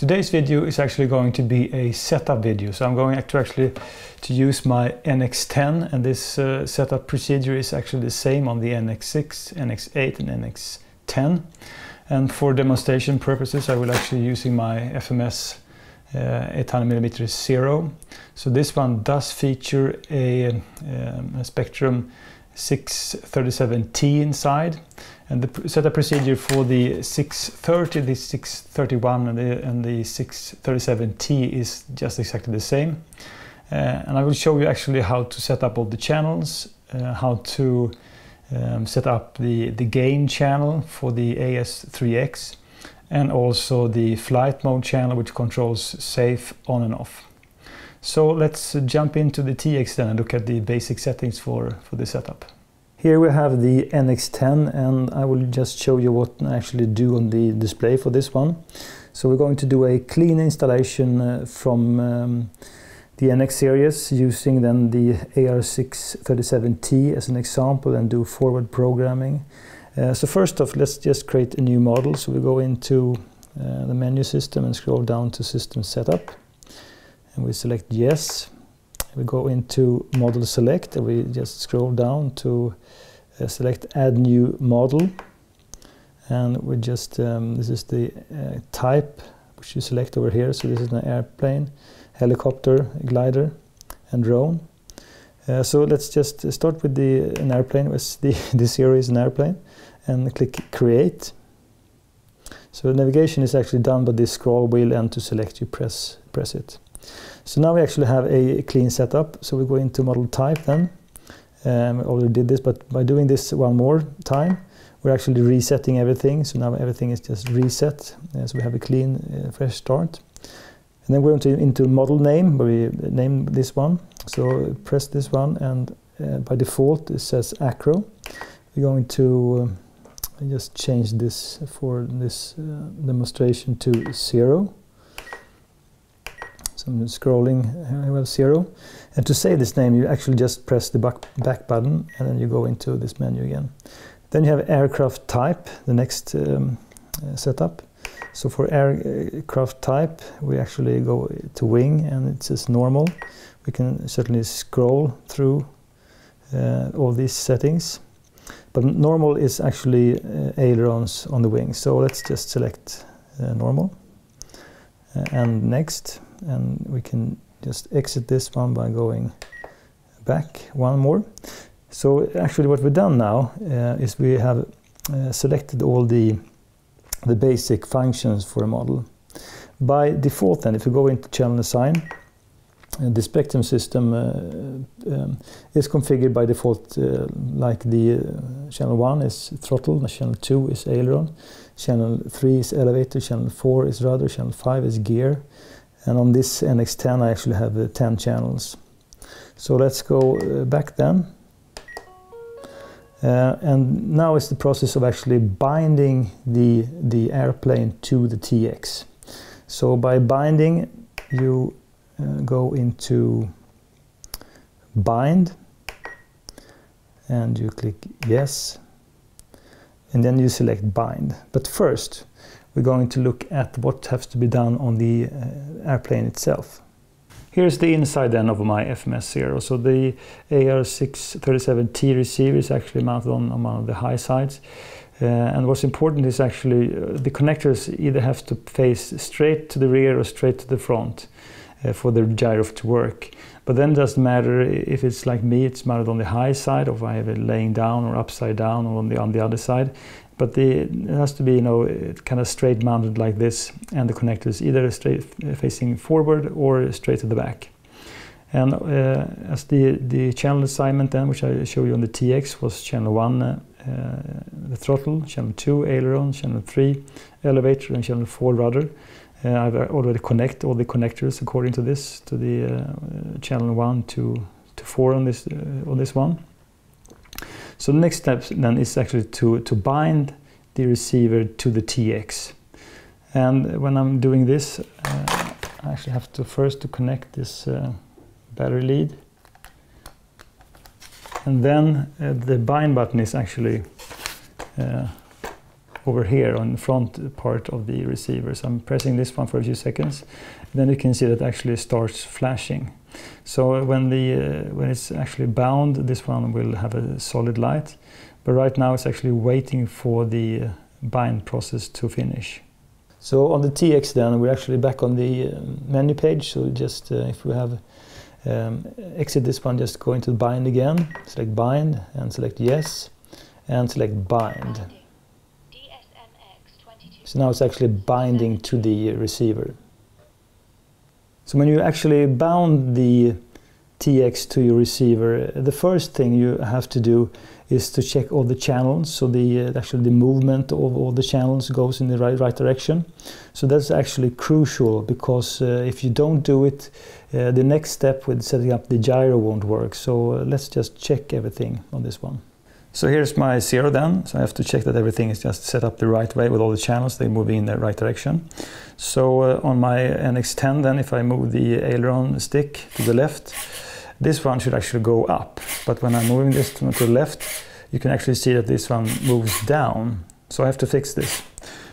Today's video is actually going to be a setup video. So I'm going to actually to use my NX10 and this uh, setup procedure is actually the same on the NX6, NX8 and NX10. And for demonstration purposes I will actually using my FMS uh, 800mm zero. So this one does feature a, um, a Spektrum 637T inside and the setup procedure for the 630, the 631 and the, and the 637T is just exactly the same. Uh, and I will show you actually how to set up all the channels, uh, how to um, set up the, the gain channel for the AS3X and also the flight mode channel which controls safe on and off. So let's jump into the TX then and look at the basic settings for, for the setup. Here we have the NX10 and I will just show you what I actually do on the display for this one. So we're going to do a clean installation uh, from um, the NX series using then the AR637T as an example and do forward programming. Uh, so first off let's just create a new model. So we go into uh, the menu system and scroll down to system setup and we select yes. We go into model select and we just scroll down to uh, select add new model. And we just um, this is the uh, type which you select over here. So this is an airplane helicopter glider and drone. Uh, so let's just start with the an airplane with the this here is an airplane and click create. So navigation is actually done by this scroll wheel and to select you press press it so now we actually have a clean setup. So we go into model type then. Um, we already did this, but by doing this one more time, we're actually resetting everything. So now everything is just reset. Uh, so we have a clean, uh, fresh start. And then we're into, into model name, we name this one. So press this one, and uh, by default it says acro. We're going to uh, just change this for this uh, demonstration to zero. So I'm scrolling, here we have zero. And to say this name, you actually just press the back, back button and then you go into this menu again. Then you have aircraft type, the next um, uh, setup. So for aircraft type, we actually go to wing and it says normal. We can certainly scroll through uh, all these settings. But normal is actually uh, ailerons on the wing. So let's just select uh, normal. Uh, and next and we can just exit this one by going back one more. So actually what we've done now uh, is we have uh, selected all the, the basic functions for a model. By default then, if you go into channel design, uh, the Spektrum system uh, um, is configured by default uh, like the uh, channel 1 is throttle, channel 2 is aileron, channel 3 is elevator, channel 4 is rudder, channel 5 is gear, and on this NX10 I actually have uh, 10 channels. So let's go uh, back then. Uh, and now is the process of actually binding the, the airplane to the TX. So by binding you uh, go into bind and you click yes and then you select bind. But first we're going to look at what has to be done on the uh, airplane itself. Here's the inside then of my FMS Zero. So the AR637T receiver is actually mounted on, on one of the high sides. Uh, and what's important is actually uh, the connectors either have to face straight to the rear or straight to the front uh, for the gyro to work. But then it doesn't matter if it's like me, it's mounted on the high side, or if I have it laying down or upside down or on the, on the other side but the, it has to be you know kind of straight mounted like this and the connectors either straight facing forward or straight to the back. And uh, as the the channel assignment then which I show you on the TX was channel 1 uh, the throttle channel 2 aileron channel 3 elevator and channel 4 rudder. Uh, I've already connect all the connectors according to this to the uh, channel 1 to to 4 on this uh, on this one. So the next step then is actually to, to bind the receiver to the TX. And when I'm doing this, uh, I actually have to first to connect this uh, battery lead. And then uh, the bind button is actually uh, over here on the front part of the receiver. So I'm pressing this one for a few seconds. Then you can see that actually starts flashing. So when, the, uh, when it's actually bound, this one will have a solid light. But right now it's actually waiting for the uh, bind process to finish. So on the TX then, we're actually back on the uh, menu page. So just uh, if we have um, exit this one, just go into bind again, select bind and select yes, and select bind. So now it's actually binding to the receiver. So when you actually bound the TX to your receiver, the first thing you have to do is to check all the channels. So the uh, actually the movement of all the channels goes in the right, right direction. So that's actually crucial because uh, if you don't do it, uh, the next step with setting up the gyro won't work. So uh, let's just check everything on this one. So here's my zero then. So I have to check that everything is just set up the right way with all the channels, they move in the right direction. So uh, on my NX10 then, if I move the aileron stick to the left, this one should actually go up. But when I'm moving this to the left, you can actually see that this one moves down. So I have to fix this.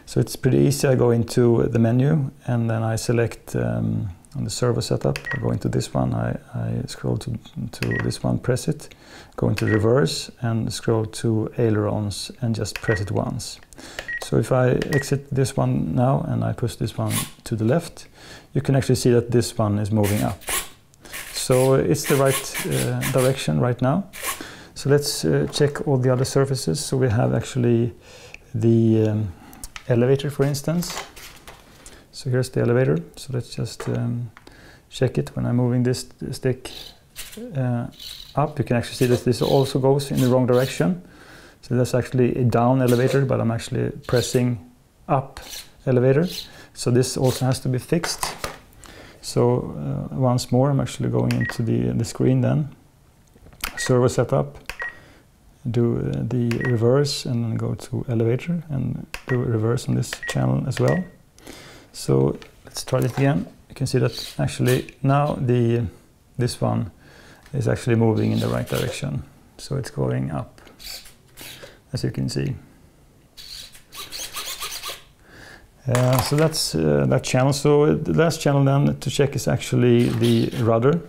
So it's pretty easy. I go into the menu and then I select um, on the servo setup. I go into this one, I, I scroll to, to this one, press it, go into reverse and scroll to ailerons and just press it once. So if I exit this one now and I push this one to the left, you can actually see that this one is moving up. So it's the right uh, direction right now. So let's uh, check all the other surfaces. So we have actually the um, elevator, for instance. So here's the elevator. So let's just um, check it when I'm moving this stick uh, up. You can actually see that this also goes in the wrong direction. So that's actually a down elevator, but I'm actually pressing up elevator. So this also has to be fixed. So uh, once more, I'm actually going into the, the screen then. Servo setup, do uh, the reverse and then go to elevator and do reverse on this channel as well. So let's try it again. You can see that actually now the this one is actually moving in the right direction. So it's going up, as you can see. Uh, so that's uh, that channel. So the last channel then to check is actually the rudder.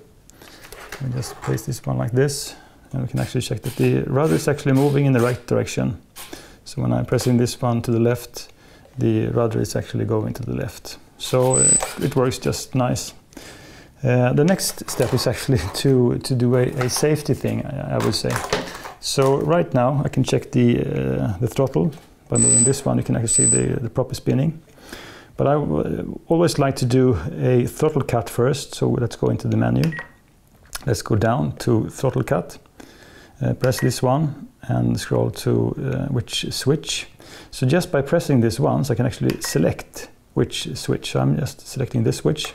Let me just place this one like this, and we can actually check that the rudder is actually moving in the right direction. So when I'm pressing this one to the left, the rudder is actually going to the left. So uh, it works just nice. Uh, the next step is actually to, to do a, a safety thing, I, I, would say. So right now I can check the, uh, the throttle. By moving this one you can actually see the, the proper spinning. But I always like to do a throttle cut first. So let's go into the menu. Let's go down to throttle cut. Uh, press this one and scroll to uh, which switch so just by pressing this once, I can actually select which switch. So I'm just selecting this switch.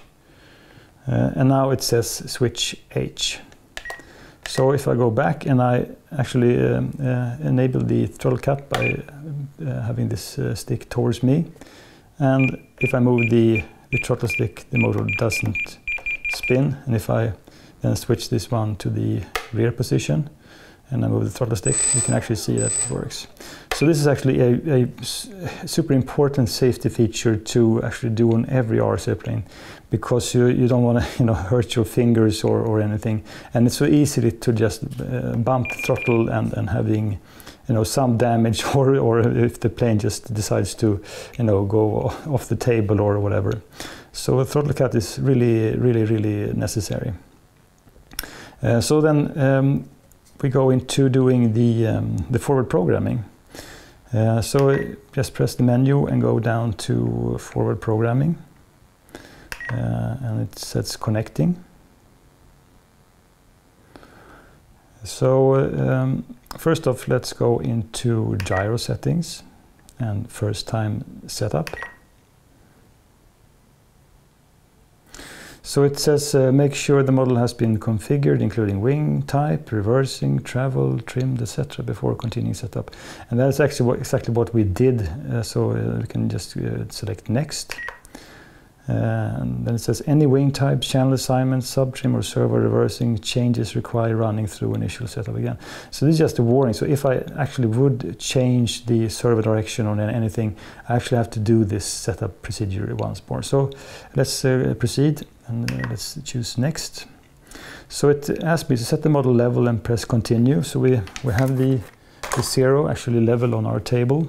Uh, and now it says switch H. So if I go back and I actually uh, uh, enable the throttle cut by uh, having this uh, stick towards me, and if I move the, the throttle stick, the motor doesn't spin. And if I then switch this one to the rear position, and I move the throttle stick, you can actually see that it works. So this is actually a, a, super important safety feature to actually do on every RC airplane because you, you don't want to you know, hurt your fingers or, or anything. And it's so easy to just uh, bump the throttle and, and having you know, some damage or, or if the plane just decides to you know, go off the table or whatever. So a throttle cut is really, really, really necessary. Uh, so then um, we go into doing the, um, the forward programming. Uh, so just press the menu and go down to forward programming. Uh, and it says connecting. So um, first off, let's go into gyro settings and first time setup. So it says uh, make sure the model has been configured, including wing type, reversing, travel, trimmed, etc. before continuing setup. And that's actually what, exactly what we did. Uh, so uh, we can just uh, select next. And then it says any wing type, channel assignment, subtrim or servo reversing changes require running through initial setup again. So this is just a warning. So if I actually would change the servo direction or anything, I actually have to do this setup procedure once more. So let's uh, proceed and uh, let's choose next. So it asks me to set the model level and press continue. So we, we have the, the zero actually level on our table.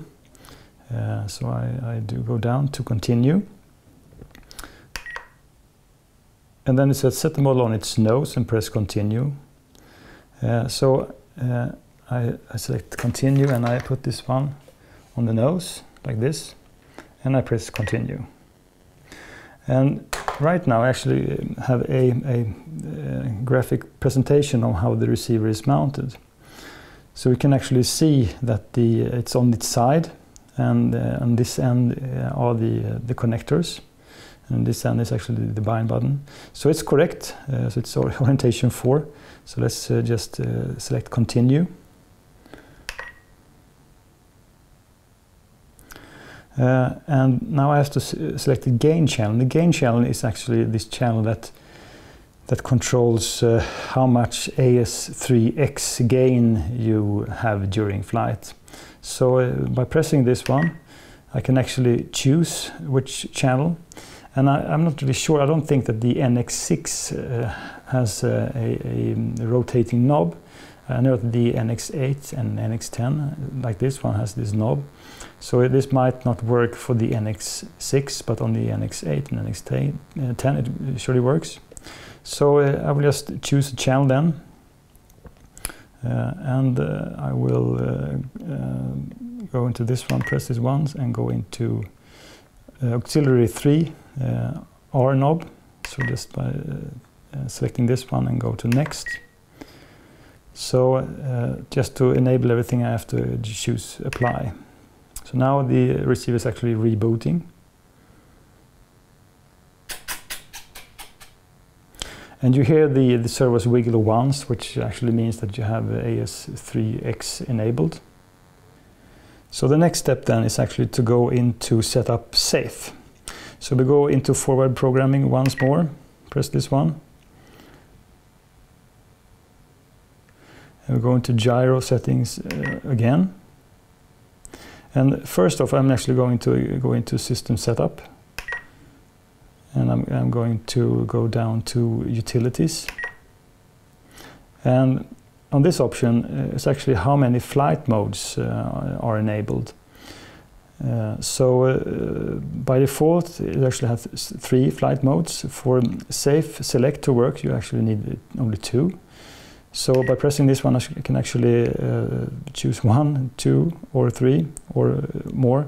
Uh, so I, I do go down to continue. and then it says set the model on its nose and press continue. Uh, so uh, I, I, select continue and I put this one on the nose like this and I press continue. And right now actually have a, a, a graphic presentation of how the receiver is mounted. So we can actually see that the it's on its side and uh, on this end uh, are the, uh, the connectors and this end is actually the bind button. So it's correct, uh, so it's orientation 4. So let's uh, just uh, select continue. Uh, and now I have to select the gain channel. The gain channel is actually this channel that that controls uh, how much AS3X gain you have during flight. So uh, by pressing this one, I can actually choose which channel and I, am not really sure, I don't think that the NX6 uh, has a, a, a, rotating knob. I know that the NX8 and NX10, like this one, has this knob. So this might not work for the NX6, but on the NX8 and NX10 it surely works. So uh, I will just choose a channel then. Uh, and uh, I will uh, uh, go into this one, press this once, and go into auxiliary 3 uh, R knob. So just by uh, selecting this one and go to next. So uh, just to enable everything I have to choose apply. So now the receiver is actually rebooting. And you hear the, the servos wiggle once, which actually means that you have AS3X enabled. So the next step then is actually to go into setup safe. So we go into forward programming once more, press this one. And we go into gyro settings uh, again. And first off, I'm actually going to go into system setup. And I'm, I'm going to go down to utilities. And on this option, uh, it's actually how many flight modes uh, are enabled. Uh, so uh, by default, it actually has three flight modes. For safe select to work, you actually need only two. So by pressing this one, I can actually uh, choose one, two, or three, or uh, more.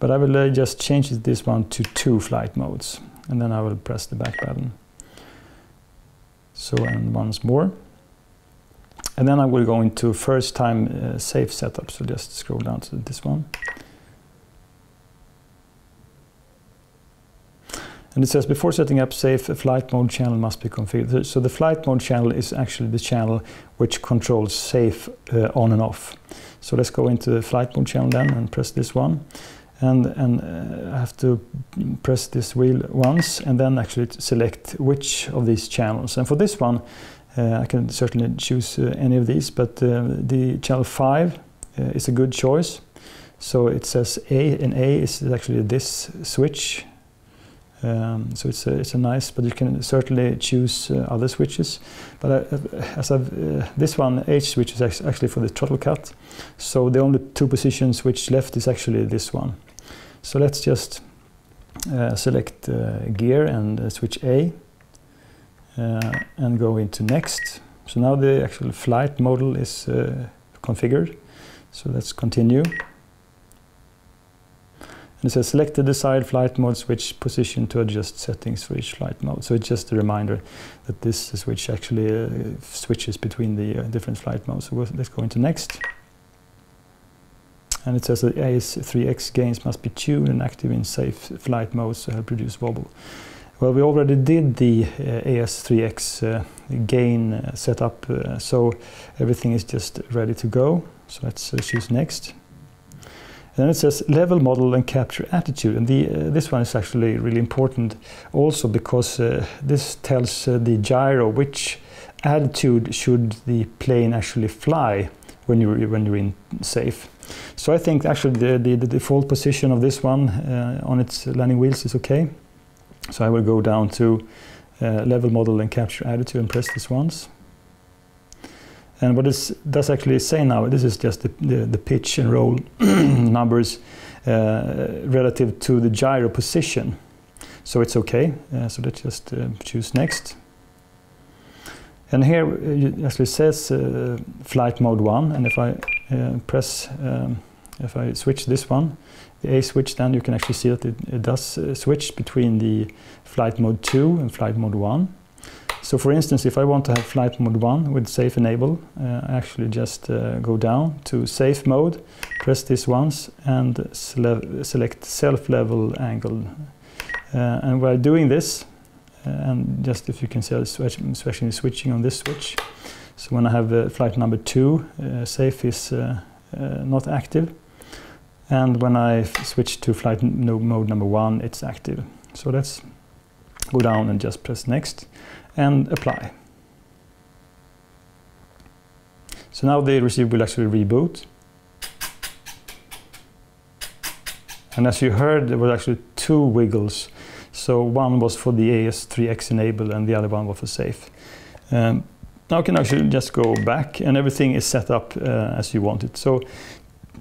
But I will uh, just change this one to two flight modes, and then I will press the back button. So and once more. And then I will go into first time uh, safe setup. So just scroll down to this one. And it says before setting up safe, a flight mode channel must be configured. So the flight mode channel is actually the channel which controls safe uh, on and off. So let's go into the flight mode channel then and press this one. And, and uh, I have to press this wheel once and then actually select which of these channels. And for this one, uh, I can certainly choose uh, any of these, but uh, the channel 5 uh, is a good choice. So it says A, and A is actually this switch um, so it's a, it's a nice, but you can certainly choose uh, other switches. But uh, as I've, uh, this one, H switch is actually for the throttle cut. So the only two positions which left is actually this one. So let's just uh, select uh, gear and uh, switch A and go into next. So now the actual flight model is configured. So let's continue. And it says select the desired flight mode, switch position to adjust settings for each flight mode. So it's just a reminder that this switch actually uh, switches between the uh, different flight modes. So let's go into next. And it says that AS3X gains must be tuned and active in safe flight modes to help reduce wobble. Well, we already did the uh, AS3X uh, gain uh, setup, uh, so everything is just ready to go. So let's choose next. Then it says level model and capture attitude. And the, uh, this one is actually really important also because uh, this tells uh, the gyro which attitude should the plane actually fly when you're, when you're in safe. So I think actually the, the, the default position of this one uh, on its landing wheels is okay. So I will go down to uh, level model and capture attitude and press this once. And what this does actually say now, this is just the, the, the pitch and roll numbers uh, relative to the gyro position. So it's okay. Uh, so let's just uh, choose next. And here uh, it actually says uh, flight mode 1 and if I uh, press, um, if I switch this one, the A switch then you can actually see that it, it does switch between the flight mode 2 and flight mode 1. So for instance, if I want to have flight mode 1 with safe enable, uh, I actually just uh, go down to safe mode, press this once and select self-level angle. Uh, and while doing this, uh, and just if you can see, especially switching on this switch. So when I have uh, flight number 2, uh, safe is not active. And when I switch to flight mode number 1, it's active. So let's go down and just press next and apply. So now the receiver will actually reboot. And as you heard, there were actually two wiggles. So one was for the AS3X enable and the other one was for safe. Um, now you can actually just go back and everything is set up uh, as you want it. So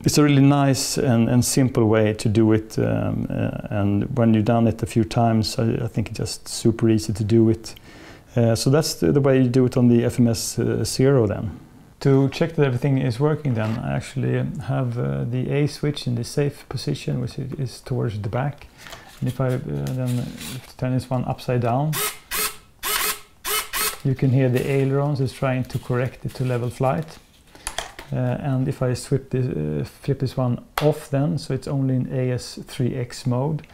it's a really nice and, and simple way to do it. Um, uh, and when you've done it a few times, I, I think it's just super easy to do it. Uh, so that's the, the, way you do it on the FMS uh, Zero then. To check that everything is working then, I actually have uh, the A switch in the safe position, which is towards the back. And if I uh, then turn this one upside down, you can hear the ailerons is trying to correct it to level flight. Uh, and if I this, flip this one off then, so it's only in AS3X mode,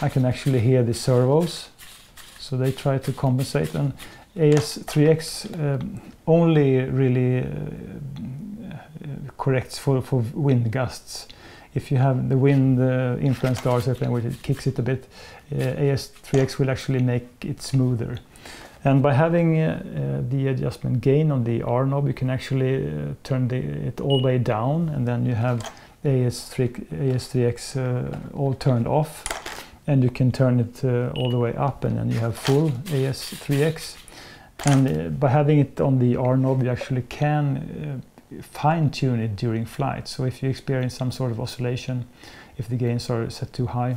I can actually hear the servos so they try to compensate and AS3X um, only really uh, corrects for, for wind gusts. If you have the wind uh, influence the RZ which it kicks it a bit, uh, AS3X will actually make it smoother. And by having uh, uh, the adjustment gain on the R knob, you can actually uh, turn the, it all the way down and then you have AS3, AS3X uh, all turned off and you can turn it uh, all the way up and then you have full AS3X. And uh, by having it on the R knob, you actually can uh, fine tune it during flight. So if you experience some sort of oscillation, if the gains are set too high,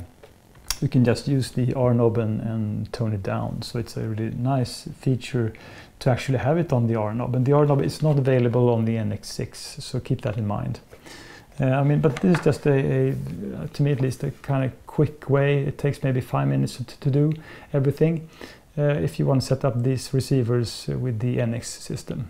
you can just use the R knob and, and tone it down. So it's a really nice feature to actually have it on the R knob. And the R knob is not available on the NX6, so keep that in mind. Uh, I mean, but this is just a, a, to me at least, a kind of quick way. It takes maybe five minutes to, to do everything uh, if you want to set up these receivers with the NX system.